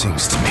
Sings to me.